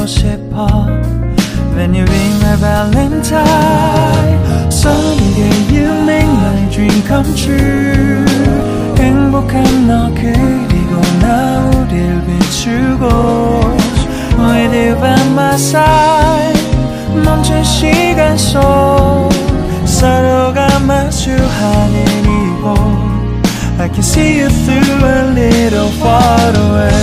전하고 싶어 When you ring my valentine Sunny day you make my dream come true 행복한 너 그리고 나 우릴 비추고 With you by my side 멈춘 시간 속 서로가 마주하는 이곳 I can see you through a little far away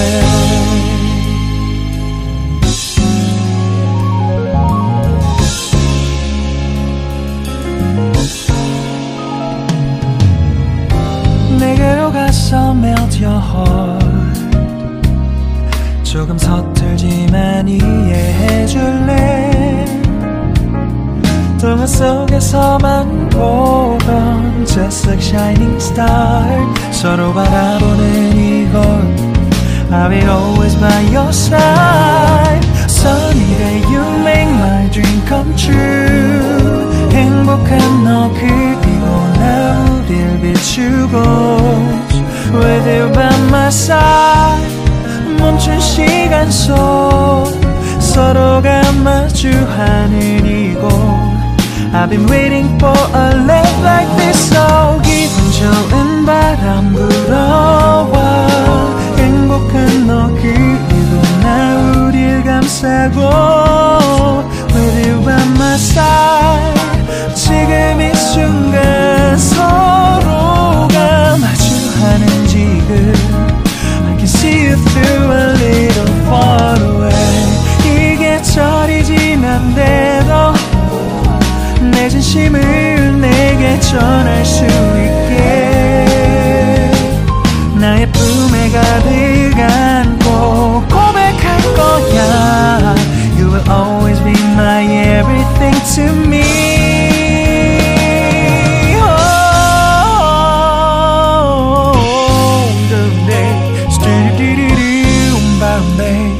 동화 속에서만 보던 Just like shining star 서로 바라보는 이곳 I'll be always by your side Sunny day you make my dream come true 행복한 너 그리고 나 우릴 비추고 With you by my side 멈춘 시간 속 서로가 마주하는 이곳 I've been waiting for a love like this So 기분 좋은 바람 불어와 행복한 너 그리고 나 우릴 감싸고 With you by my side 지금 이 순간 서로가 마주하는 지금 I can see you through 진심을 내게 전할 수 있게 나의 품에 가득 안고 고백할 거야 You will always be my everything to me Oh, someday, Bombay.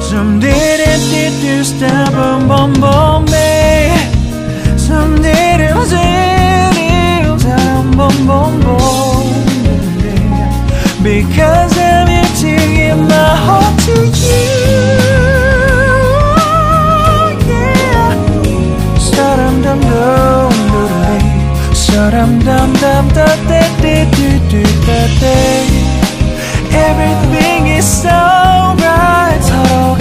Someday, do-do-do, stop, bum, bum. dum dum dum da da da do do da da. Everything is so right.